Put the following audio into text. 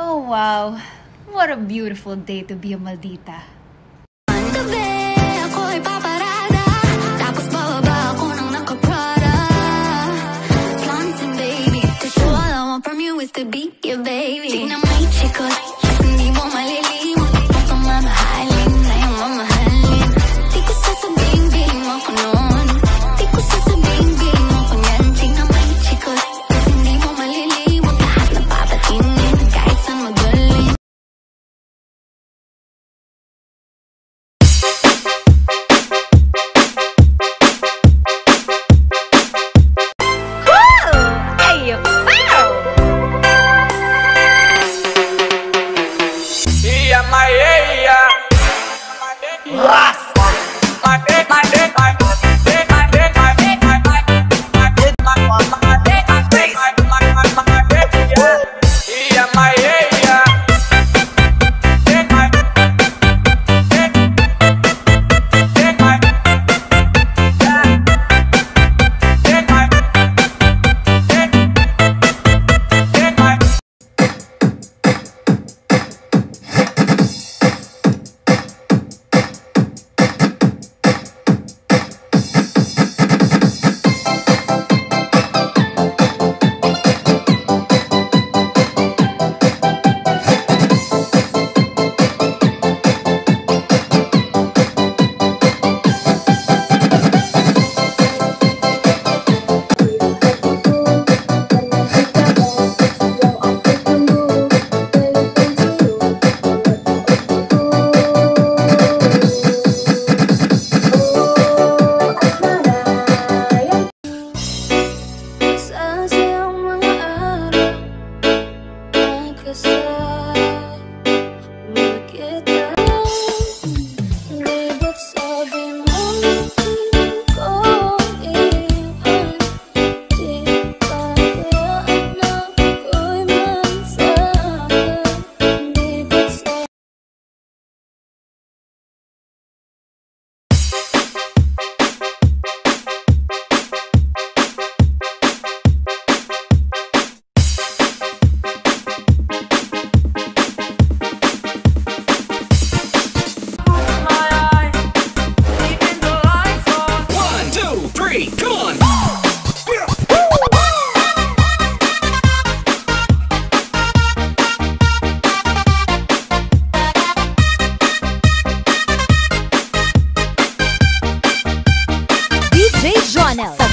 Oh wow, what a beautiful day to be a maldita. From you is. No.